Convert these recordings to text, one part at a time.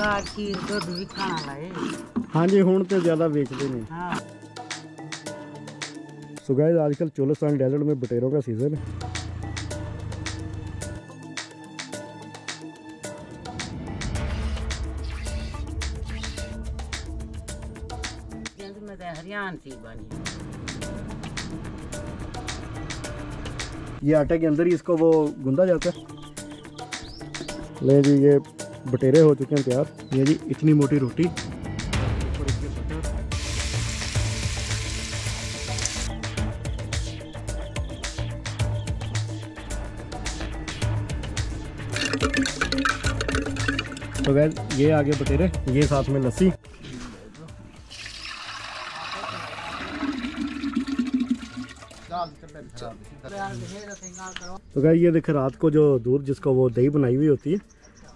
ਕਾਟ ਖੀਰ ਦੁੱਧ ਵੀ ਖਾਣਾ ਲਾਏ ਹਾਂਜੀ ਹੁਣ ਤੇ ज़्यादा बेचते नहीं हाँ सो गाइस आजकल चोलिस्तान डेजर्ट में बटेरों का सीज़न है जिंद में तो हरियाण थी बनी ये आटे के अंदर ही इसको वो गूंदा जाता है ले जी ये बटेरे हो चुके हैं तैयार। ये जी, इतनी मोटी रोटी। तो गैस, ये आगे बटेरे, ये साथ में लस्सी। तो गाइस ये देखे, रात को जो दूध जिसको वो दही बनाई हुई होती है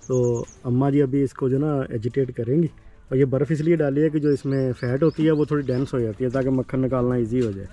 तो अम्मा जी अभी इसको जो ना एजिटेट करेंगी। और ये बर्फ़ इसलिए डाली है कि जो इसमें फ़ैट होती है, वो थोड़ी डेंस हो जाती है, ताकि मक्खन निकालना ईजी हो जाए।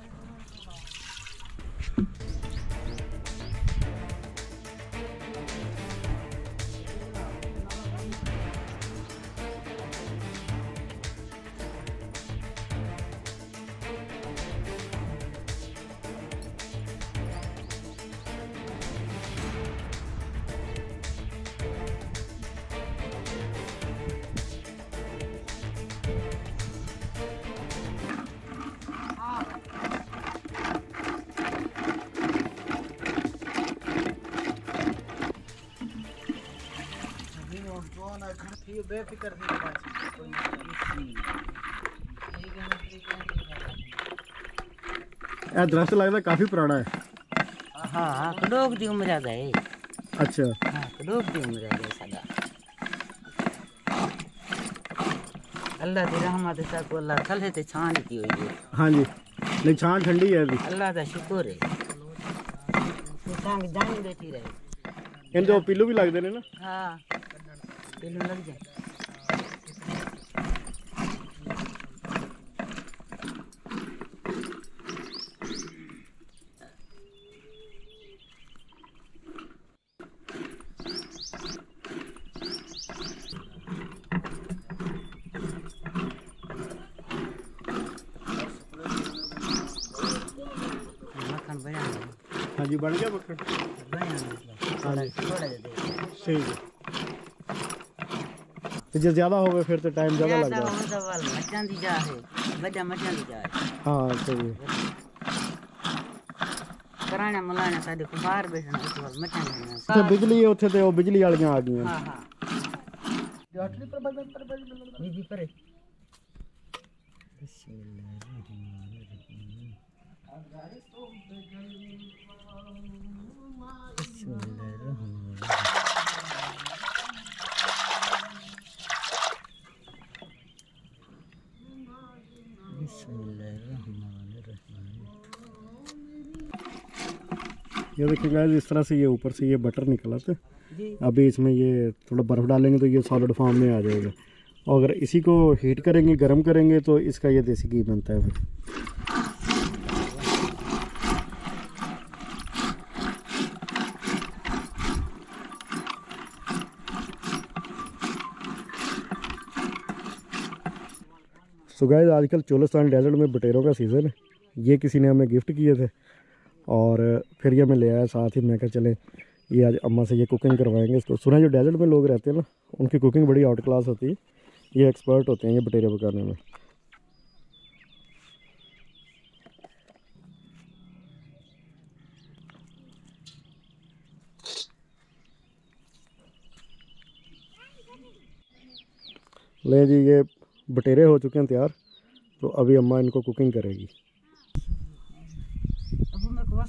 बेफी कर दी यार दरअसल लगता है काफ़ी पुराना है। हाँ हाँ कड़ोक की उम्र आ गए अच्छा। हाँ कड़ोक की उम्र आ गए सदा अल्लाह दी रहमत से को अल्लाह थले ते छान की हुई है। हाँ जी नहीं छान ठंडी है अभी। अल्लाह का शुक्र है। जान बैठी रहे। इन तो पीलू भी लगते ने ना? हाँ पीलू लग जाए। जो ज़्यादा हो गए फिर तो टाइम ज़्यादा लग जाए सही मलाना को बाहर बैठना बिजली ओथे ते ओ बिजली वालियाँ आ गई हाँ हाँ पर पर जी करे बिस्मिल्लाह ये देखिए गाइस इस तरह से ये ऊपर से ये बटर निकला था। अभी इसमें ये थोड़ा बर्फ़ डालेंगे तो ये सॉलिड फॉर्म में आ जाएगा। और अगर इसी को हीट करेंगे गर्म करेंगे तो इसका ये देसी घी बनता है। फिर सो गाइस आजकल चोलिस्तान डेजर्ट में बटेरों का सीज़न है। ये किसी ने हमें गिफ्ट किए थे। और फिर ये मैं ले आया साथ ही, मैं कहा चले, ये आज अम्मा से ये कुकिंग करवाएँगे तो सुना जो डेजर्ट में लोग रहते हैं ना, उनकी कुकिंग बड़ी आउट क्लास होती है। ये एक्सपर्ट होते हैं ये बटेरे पकाने में। ले जी, ये बटेरे हो चुके हैं तैयार तो अभी अम्मा इनको कुकिंग करेगी।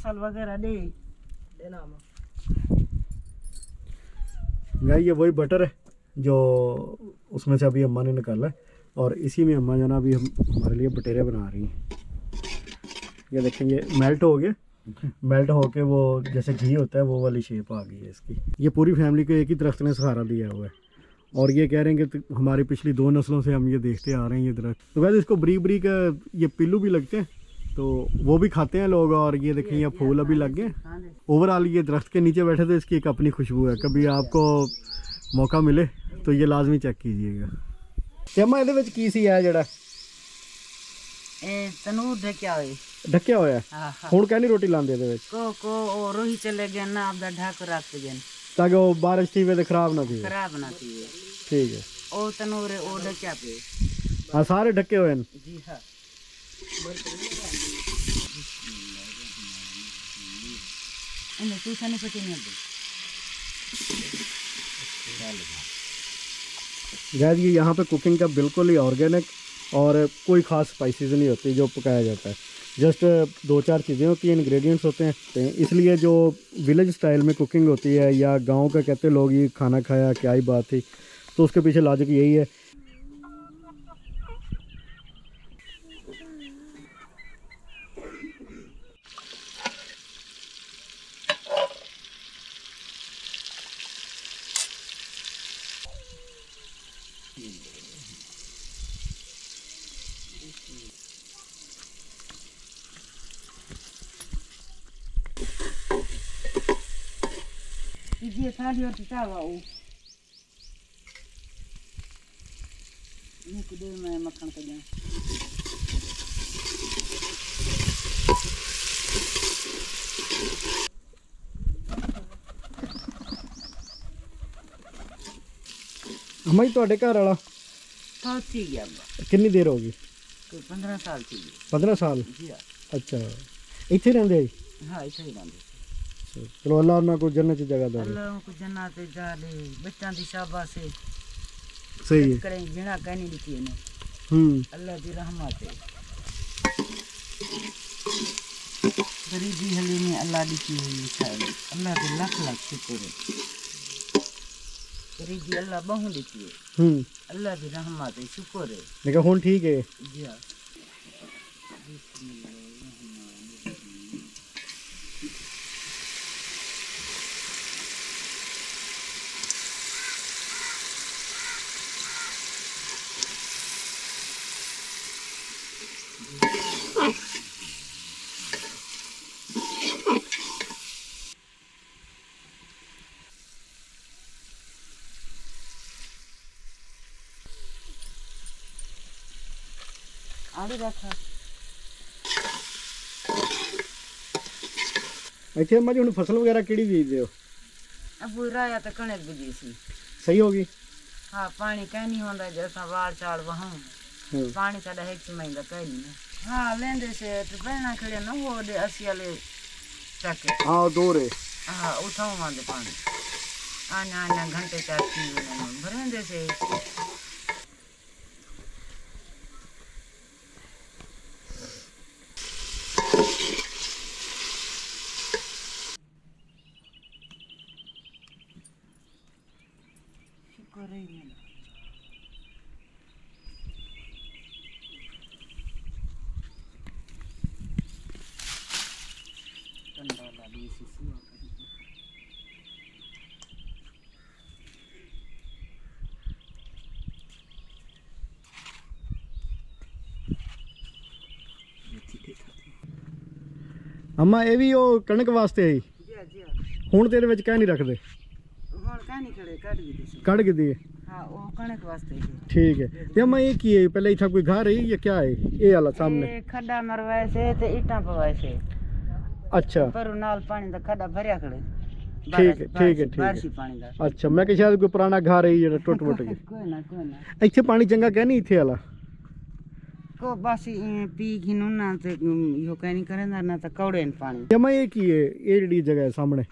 को मसाल वगैरह दे देना गाय ये वही बटर है जो उसमें से अभी अम्मा ने निकाला है और इसी में अम्मा जो ना अभी हम हमारे लिए बटेरे बना रही हैं। ये देखें ये मेल्ट हो गया। मेल्ट होके वो जैसे घी होता है वो वाली शेप आ गई है इसकी। ये पूरी फैमिली को एक ही दरख्त ने सहारा दिया हुआ है। और ये कह रहे हैं कि तो हमारी पिछली दो नस्लों से हम ये देखते आ रहे हैं ये दरख्त। तो वैसे इसको बरी बरी बरीक ये पिल्लू भी लगते हैं तो वो भी खाते हैं लोग और ये देखें ये फूल अभी लग गए हाँ जी ओवरऑल ये दरख्त के नीचे बैठे तो इसकी एक अपनी खुशबू है कभी आपको ਮੌਕਾ ਮਿਲੇ तो ये लाजमी चेक कीजिएगा ਤੇ ਅਮਾ ਇਹਦੇ ਵਿੱਚ ਕੀ ਸੀ ਆ ਜਿਹੜਾ ਇਹ ਤਨੂਰ ਢਕਿਆ ਹੋਏ ਢੱਕਿਆ ਹੋਇਆ ਹੈ? ਹਾਂ ਹਾਂ ਹੁਣ ਕਹਿੰਦੀ ਰੋਟੀ ਲਾਉਂਦੇ ਇਹਦੇ ਵਿੱਚ ਕੋ ਕੋ ਉਹ ਰੋਹੀ ਚਲੇ ਗਏ ਨਾ ਆਪਦਾ ਢੱਕ ਰੱਖ ਗਏ ਤਾਂ ਕਿ ਉਹ ਬਾਰਿਸ਼ ਦੀ ਵੇ ਖਰਾਬ ਨਾ ਥੀ ਖਰਾਬ ਨਾ ਥੀ ਠੀਕ ਹੈ ਉਹ ਤਨੂਰ ਹੈ, ਉਹ ਢਕਿਆ ਪਏ ਹਾਂ ਸਾਰੇ ਢੱਕੇ ਹੋਏ ਨੇ ਜੀ ਹਾਂ இந்த டியூஷன் गैस ये यहाँ पे कुकिंग का बिल्कुल ही ऑर्गेनिक और कोई ख़ास स्पाइसेस नहीं होती जो पकाया जाता है। जस्ट दो चार चीज़ें होती हैं इंग्रेडिएंट्स होते हैं। तो इसलिए जो विलेज स्टाइल में कुकिंग होती है या गाँव का कहते लोग ये खाना खाया, क्या ही बात थी। तो उसके पीछे लॉजिक यही है 이게 다리어도 따가워. 이거 그대로 막한 거냐. हमारी तो कितनी देर होगी 15 ਸਾਲ ਸੀ 15 ਸਾਲ ਜੀ ਅੱਛਾ ਇੱਥੇ ਰਹਿੰਦੇ ਹਾਂ ਇੱਥੇ ਹੀ ਰਹਿੰਦੇ ਚਲੋ ਅੱਲਾ ਉਹਨਾਂ ਕੋ ਜੰਨਤ ਦੀ ਜਗ੍ਹਾ ਦੇ ਅੱਲਾ ਕੋ ਜੰਨਤ ਦੀ ਜਗ੍ਹਾ ਦੇ ਬੱਚਾਂ ਦੀ ਸ਼ਾਬਾਸ਼ ਹੈ ਸਹੀ ਹੈ ਕਰੇ ਜਿਹੜਾ ਕਹਿਣੀ ਲਿਖੀ ਨੇ ਹੂੰ ਅੱਲਾ ਦੀ ਰਹਿਮਤ ਹੈ गरीबी हली में अल्लाह दी की हुई अल्लाह के लाख लाख शुक्र है गरीबी अल्लाह बहु देती है। हम्म। अल्लाह की रहमत है शुक्र है। देखा हूँ ठीक है। जी आलू रखा ਇੱਥੇ ਅੰਮਾ ਜੀ ਹੁਣ ਫਸਲ ਵਗੈਰਾ ਕਿਹੜੀ ਬੀਜਦੇ ਹੋ अब राया तो कणक बिजी सी ਸਹੀ ਹੋ ਗਈ हाँ पानी कहीं नहीं होता जैसा वाड़ चाड़ वहाँ हम्म। पानी साढ़ा एक महीना कहीं नहीं हाँ लेंदे से तो बहना खड़े न वो दे अस्सी वाले चके ਹਾਂ ਉਹ ਦੋ ਰੇ हाँ उठाओ वहाँ दे पानी आना आना घंटे चार तीन ਅੰਮਾ ਇਹ ਵੀ ਉਹ ਕਣਕ ਵਾਸਤੇ ਆਈ जी हाँ, जी हाँ। ਹੁਣ ਤੇ ਇਹਦੇ ਵਿੱਚ ਕਹਿ ਨਹੀਂ ਰੱਖਦੇ ਹੁਣ ਕਹਾਣੀ ਖੜੇ ਕੱਢ ਗਈ ਤੁਸੀਂ ਕੱਢ ਕੇ ਦੀਏ ਹਾਂ ਉਹ ਕਣਕ ਵਾਸਤੇ ਸੀ ਠੀਕ ਹੈ ਤੇ ਅੰਮਾ ਇਹ ਕੀ ਹੈ ਪਹਿਲੇ ਇੱਥੇ ਕੋਈ ਘਰ ਹੈ ਜਾਂ ਕਿਆ ਹੈ ਇਹ ਵਾਲਾ ਸਾਹਮਣੇ ਇਹ ਖੱਡਾ ਮਰਵਾਏ ਸੇ ਤੇ ਇੱਟਾਂ ਪਵਾਏ ਸੇ ਅੱਛਾ ਪਰ ਨਾਲ ਪਾਣੀ ਦਾ ਖੱਡਾ ਭਰਿਆ ਖੜੇ ਠੀਕ ਹੈ, ਠੀਕ ਹੈ, ਠੀਕ ਹੈ। ਬਾਰਿਸ਼ੀ ਪਾਣੀ ਦਾ ਅੱਛਾ ਮੈਂ ਕਿਹਾ ਸ਼ਾਇਦ ਕੋਈ ਪੁਰਾਣਾ ਘਰ ਹੈ ਜਿਹੜਾ ਟੁੱਟ ਮੁੱਟ ਗਿਆ ਕੋਈ ਨਾ ਕੋਈ ਨਾ ਇੱਥੇ ਪਾਣੀ ਚੰਗਾ ਕਹਿ ਨਹੀਂ ਇੱਥੇ ਵਾਲਾ को बस पी घिनु ना ते यो कहीं नहीं करें ना तो कौड़े पानी। ये मैं एक है एडी जगह सामने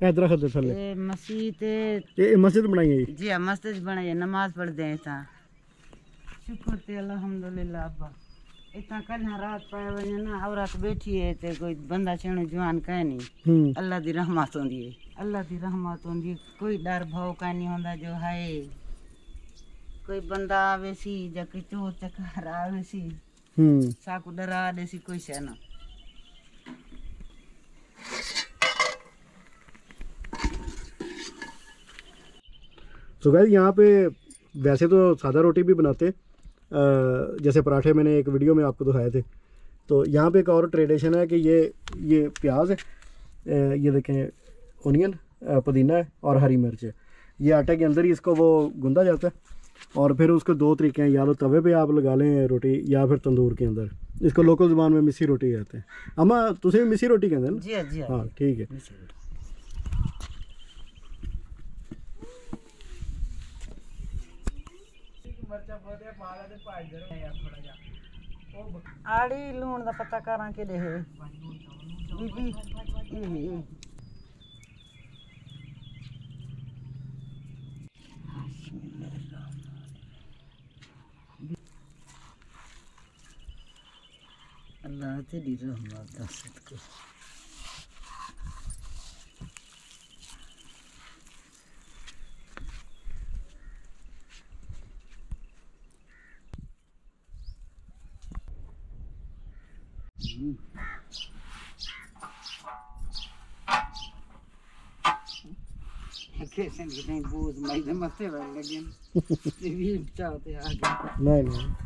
ए दरखत है थले ये मस्जिद ये मस्जिद बनाई है जी हाँ मस्जिद बनाई है नमाज़ पढ़ते हैं ता शुक्र ते अल्हम्दुलिल्लाह अब्बा। इतना कल रात पाए वने ना औरत बैठी है ते कोई बंदा छण जवान कह नहीं। हम्म। अल्लाह दी रहमत होंदी है। अल्लाह दी रहमत होंदी कोई डर भाव का नहीं होता जो है। कोई बंदा आवे सी या कोई चोर चकार आवे सी ਹੂੰ साकू डरा दे सी कोई से ना तो गैस यहाँ पे वैसे तो सादा रोटी भी बनाते हैं जैसे पराठे मैंने एक वीडियो में आपको दिखाए थे। तो यहाँ पे एक और ट्रेडिशन है कि ये ये प्याज है ये देखें ओनियन पुदीना है और हरी मिर्च है। ये आटे के अंदर ही इसको वो गूंदा जाता है। और फिर उसको दो तरीके हैं या तो तवे पे आप लगा लें रोटी या फिर तंदूर के अंदर इसको लोकल जुबान में मिसी रोटी कहते हैं अम्मा तुझे भी मिसी रोटी कहते हैं ना जी हाँ जी हाँ हाँ ठीक है ਆੜੀ ਲੂਣ ਦਾ ਪਤਾ ਕਰਾਂ ਕਿ ਦੇ ਬੀਬੀ ਇਹ अल्लाह तेरी रहमत दा सदके Kessin, det är en god mängd matte, verkligen. Det vill inte att jag... Nej, nej.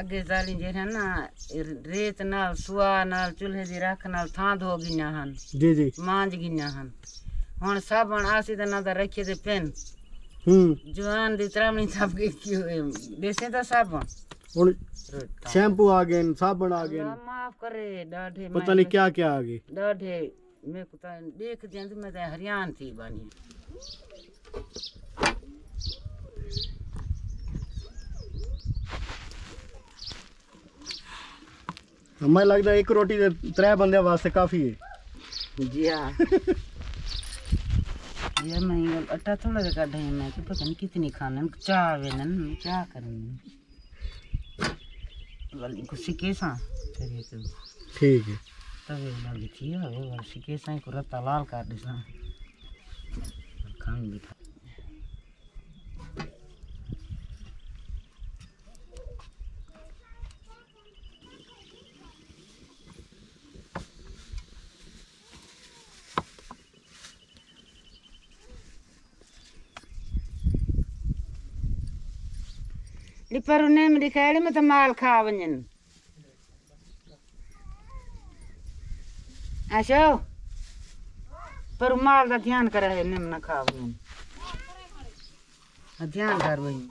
ਅੱਗੇ ਜ਼ਾਲੀ ਜਿਹੜਾ ਨਾ ਇਹ ਰੇਤ ਨਾਲ ਸੁਆ ਨਾਲ ਚੁੱਲ੍ਹੇ ਦੀ ਰੱਖ ਨਾਲ ਥਾਂ ਧੋ ਗਈਆਂ ਹਨ ਜੀ ਜੀ ਮਾਂਜ ਗਈਆਂ ਹਨ ਹੁਣ ਸਾਬਣ ਆਸੀ ਦਾ ਨਾ ਦਾ ਰੱਖੇ ਤੇ ਪੈਨ ਹੂੰ ਜਵਾਨ ਦੀ ਤਰਾਮਣੀ ਥੱਪ ਗਈ ਕਿ ਦੇਸੇ ਦਾ ਸਾਬਣ ਹੁਣ ਸ਼ੈਂਪੂ ਆ ਗਏ ਨੇ ਸਾਬਣ ਆ ਗਏ ਨੇ ਅੱਲਾ ਮਾਫ ਕਰੇ ਡਾਢੇ ਪਤਾ ਨਹੀਂ ਕਿਆ ਕਿਆ ਆ ਗਏ ਡਾਢੇ ਮੇਰੇ ਕੋ ਤਾਂ ਦੇਖ ਜਾਂ ਮੈਂ ਤਾਂ ਹਰਿਆਣ ਥੀ ਬਣੀ ਮੈਨੂੰ ਲੱਗਦਾ ਇੱਕ ਰੋਟੀ ਦੇ ਤਰੇ ਬੰਦਿਆਂ ਵਾਸਤੇ ਕਾਫੀ ਹੈ जी हाँ ये मैं ये आटा थोड़ा सा काटा है मैं कि पता नहीं कितनी खाना है चाह वे ना क्या करेंगे वाली को सिके सा तेरे तो ਠੀਕ ਹੈ तवे वाली थी है वो वाली सिके सा को रत्ता लाल काट दे सा खान बिठा उन्हें मेरी खेड़ी में तो माल खा वंजन ऐशो पर माल का ध्यान करे है निम ना खा वंजन ध्यान कर वही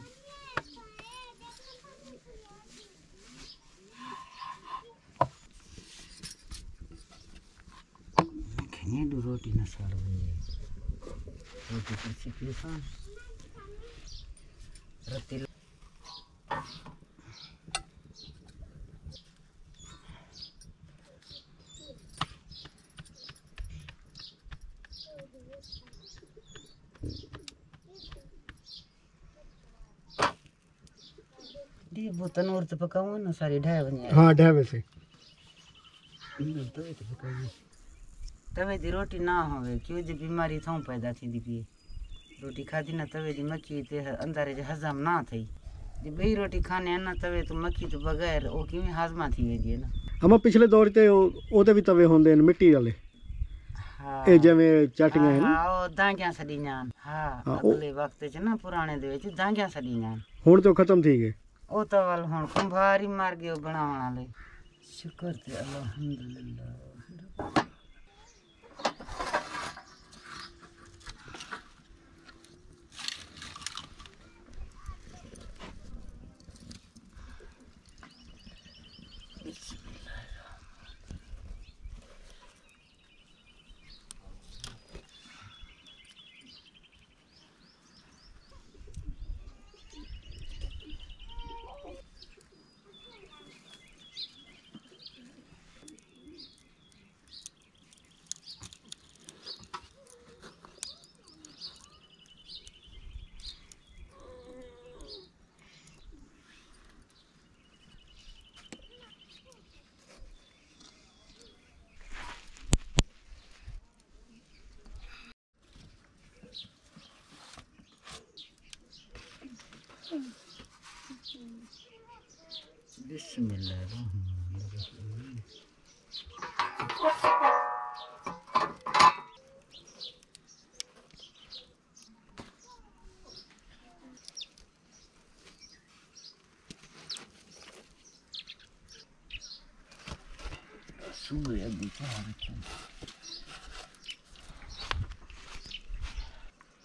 रोटी ना साल रोटी रत्ती दी वो तनूर तो पकाऊं ना सारी ढाई बजे ਹਾਂ ਢਾਬੇ ਸੇ तवे तो पकाऊं तवे दी रोटी ना होवे क्यों जी बीमारी थां पैदा थी पी रोटी खाधी ना तवे दी मक्खी ते अंदर जे हजम ना थई जे बई रोटी खाने ना तवे तो मक्खी तो बगैर ओ किवें हाजमा थी वेंदी है ना ਅਮਾ ਪਿਛਲੇ ਦੌਰ ਤੇ ਉਹ- ਉਹਦੇ ਵੀ ਤਵੇ ਹੁੰਦੇ ਨੇ ਮਿੱਟੀ ਵਾਲੇ हाँ ਇਹ ਜਿਵੇਂ ਚਾਟੀਆਂ ਹੈ ਨਾ ਹਾਂ ਉਹ ਦਾਂਗੀਆਂ ਸੜੀਆਂ ਹਾਂ ਹਾਂ, ਉਹ- ਅਗਲੇ ਵਕਤ ਚ ਨਾ ਪੁਰਾਣੇ ਦੇ ਵਿੱਚ ਦਾਂਗੀਆਂ ਸੜੀਆਂ ਹੁਣ ਤੇ ਉਹ ਖਤਮ ਥੀ ਗਏ ਉਹ ਤਾਂ ਵੱਲ ਹੁਣ ਕੁੰਭਾਰ ਹੀ ਮਰ ਗਏ ਉਹ ਬਣਾਉਣ ਵਾਲੇ ਸ਼ੁਕਰ ਤੇ ਅਲਹਮਦੁਲਿਲਾ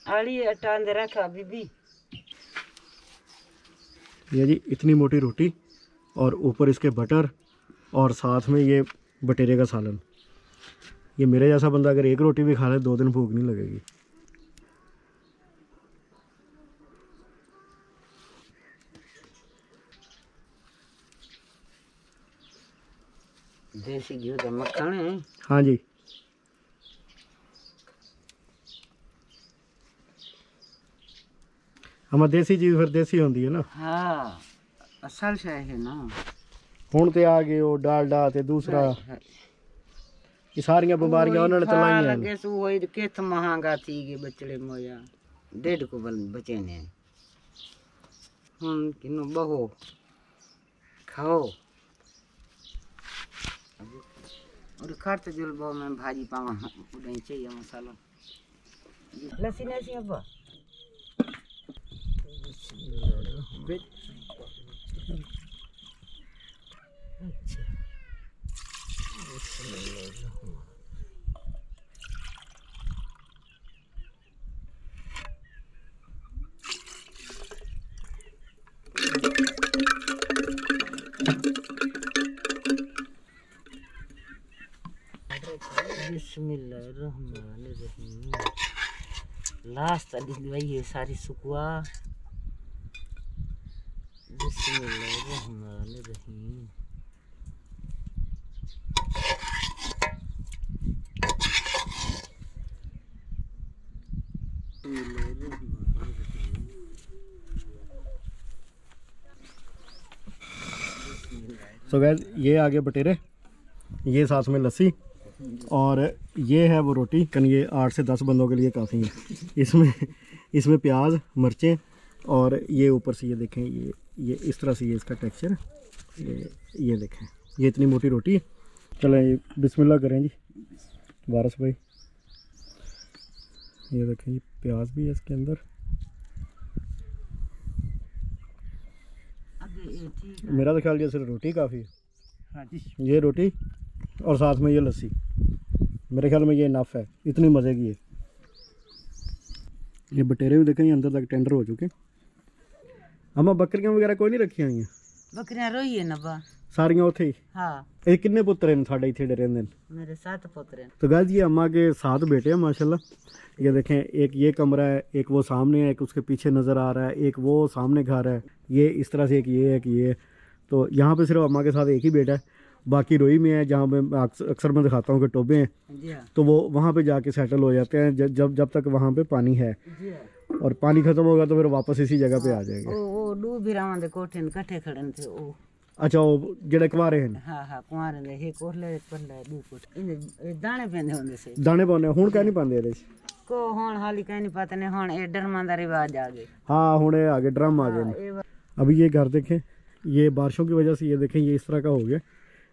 आड़ी अटांदे रखा बीबी। ये जी इतनी मोटी रोटी। और ऊपर इसके बटर और साथ में ये बटेरे का सालन। ये मेरे जैसा बंदा अगर एक रोटी भी खा ले दो दिन भूख नहीं लगेगी। देसी घी का मक्खन है। हाँ जी। हमारा देसी चीज़ फिर देसी होती है ना? हाँ। असल शाय है ना ਹੁਣ ਤੇ ਆ ਗਏ ਉਹ ਡਾਲਡਾ ਤੇ ਦੂਸਰਾ ਇਹ ਸਾਰੀਆਂ ਬਿਮਾਰੀਆਂ ਉਹਨਾਂ ਨੇ ਚਲਾਈਆਂ ਨੇ लगे सु वही कित महंगा थी गे बचड़े मोया डेढ़ को बल बचे ने हम किनो बहो खाओ और खर्च जुल बहु में भाजी पावा उड़ाई चाहिए मसाला लस्सी नसी अब्बा बिस्मिल्लाहिर्रहमानिर्रहीम। लास्ट अली भाई ये सारी बिस्मिल्लाहिर्रहमानिर्रहीम। सो गैस ये आगे बटेरे, ये साथ में लस्सी। और ये है वो रोटी कन ये आठ से दस बंदों के लिए काफ़ी है। इसमें इसमें प्याज मिर्चें और ये ऊपर से ये देखें ये ये इस तरह से ये इसका टेक्सचर ये ये देखें ये इतनी मोटी रोटी है। चलें ये बिस्मिल्लाह करें जी। वारस भाई। ये देखें जी प्याज भी है इसके अंदर। मेरा तो ख्याल ये सिर्फ़ रोटी काफ़ी है। हाँ जी। ये रोटी और साथ में ये लस्सी। मेरे ख्याल में ये नफ है इतनी मज़े की है ये बटेरे भी देखें ये अंदर तक टेंडर हो चुके अम्मा बकरियां वगैरह कोई नहीं रखी हुई बकरियां रोई है ना बा सारियां उत्थे ही हाँ ਇਹ ਕਿੰਨੇ ਪੁੱਤਰ ਨੇ ਸਾਡੇ ਇੱਥੇ ਡਰੇ ਨੇ मेरे सात पुत्र हैं तो गाइस ये अम्मा के सात बेटे हैं माशाल्लाह ये देखें एक ये कमरा है एक वो सामने है एक उसके पीछे नज़र आ रहा है एक वो सामने घर है ये इस तरह से एक ये है एक ये है तो यहाँ पे सिर्फ अम्मा के साथ एक ही बेटा है बाकी रोई में है जहाँ मैं अक्सर मैं दिखाता हूँ कि टोबे हैं। हाँ। तो वो वहाँ पे जाके सेटल हो जाते हैं जब जब तक वहाँ पे पानी है। हाँ। और पानी खत्म होगा तो फिर वापस इसी जगह पे आ हाँ, जाएँगे। ओ डू बिरावां दे कोठे ने कट्ठे थे ओ अच्छा वो जेडे कुवारे हैं हाँ हाँ कुवारे ने हे कोरले पल्ले डू कोठे इन दाने पेंदे होंदे से। दाने पाने हुन कह नहीं पांदे रे को हुन हाली कह नहीं पाते ने हुन ए ड्रमा दा रिवाज आ गए। हाँ हुन ए आ गए ड्रम आ गए अभी ये घर देखें ये बारिशों की वजह से ये देखें ये इस तरह का हो गया।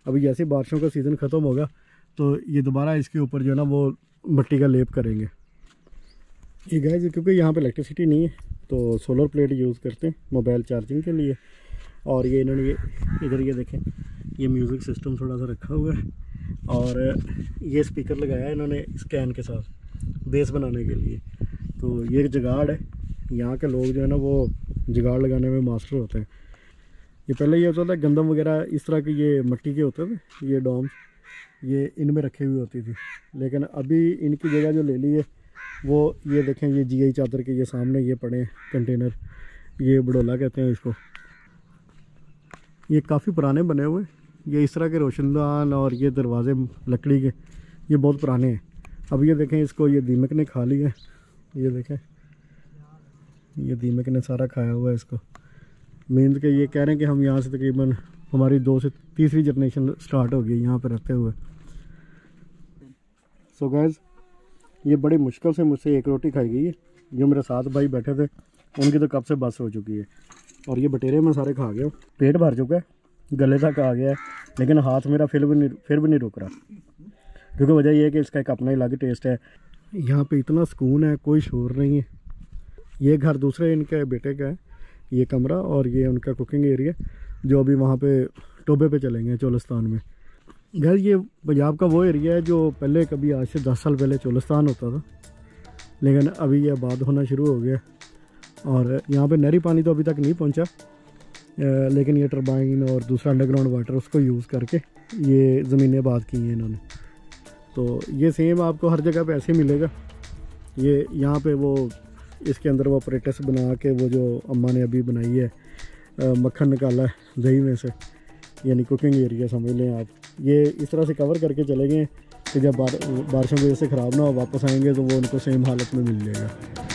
अभी जैसे बारिशों का सीज़न ख़त्म होगा तो ये दोबारा इसके ऊपर जो है ना वो मिट्टी का लेप करेंगे। ये गैस क्योंकि यहाँ पे इलेक्ट्रिसिटी नहीं है तो सोलर प्लेट यूज़ करते हैं मोबाइल चार्जिंग के लिए। और ये इन्होंने ये, इधर ये देखें, ये म्यूज़िक सिस्टम थोड़ा सा रखा हुआ है। और ये स्पीकर लगाया है इन्होंने स्कैन के साथ बेस बनाने के लिए। तो ये जुगाड़ है, यहाँ के लोग जो है ना वो जुगाड़ लगाने में मास्टर होते हैं। ये पहले ये होता था, गंदम वगैरह, इस तरह के ये मट्टी के होते थे, ये डॉम्स, ये इनमें रखी हुई होती थी। लेकिन अभी इनकी जगह जो ले ली है, वो ये देखें, ये जी आई चादर के ये सामने ये पड़े कंटेनर, ये बडोला कहते हैं इसको। ये काफ़ी पुराने बने हुए ये इस तरह के रोशनदान और ये दरवाजे, लकड़ी के, ये बहुत पुराने हैं। अब ये देखें, इसको ये दीमक ने खा लिया। ये देखें, ये दीमक ने सारा खाया हुआ है इसको। मीन्स के ये कह रहे हैं कि हम यहाँ से तकरीबन हमारी दो से तीसरी जनरेशन स्टार्ट हो गई यहाँ पर रहते हुए। सो गैस ये बड़ी मुश्किल से मुझसे एक रोटी खाई गई है। जो मेरे साथ भाई बैठे थे, उनकी तो कब से बस हो चुकी है। और ये बटेरे मैं सारे खा गया हूँ। पेट भर चुका है, गले तक आ गया है, लेकिन हाथ मेरा फिर भी नहीं, फिर भी नहीं रुक रहा। क्योंकि वजह ये है कि इसका एक अपना ही अलग टेस्ट है। यहाँ पे इतना सुकून है, कोई शोर नहीं है। ये घर दूसरे इनके बेटे का है। ये कमरा और ये उनका कुकिंग एरिया जो अभी वहाँ पे टोबे पे चलेंगे चोलिस्तान में। घर ये पंजाब का वो एरिया है जो पहले कभी आज से दस साल पहले चोलिस्तान होता था। लेकिन अभी ये आबाद होना शुरू हो गया और यहाँ पे नहरी पानी तो अभी तक नहीं पहुँचा। लेकिन ये टर्बाइन और दूसरा अंडरग्राउंड वाटर उसको यूज़ करके ये ज़मीनें आबाद की हैं इन्होंने। तो ये सेम आपको हर जगह पे ऐसे मिलेगा। ये यहाँ पे वो इसके अंदर वो अपरेटस बना के वो जो अम्मा ने अभी बनाई है मक्खन निकाला है दही में से यानी कुकिंग एरिया समझ लें आप। ये इस तरह से कवर करके चले गए कि जब बार, बारिशों की वजह से ख़राब ना हो वापस आएँगे तो वो उनको सेम हालत में मिल जाएगा।